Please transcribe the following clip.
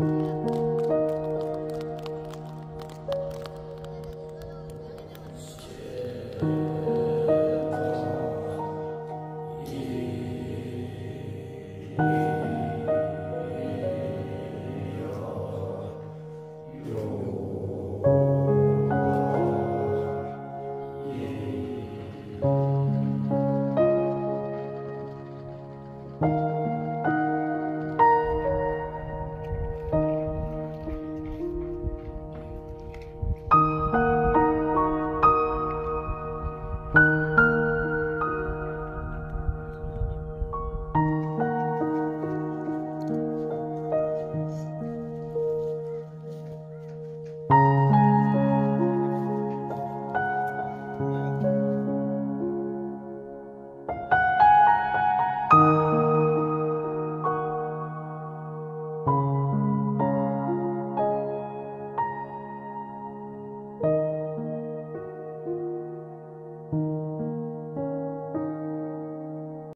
Yeah.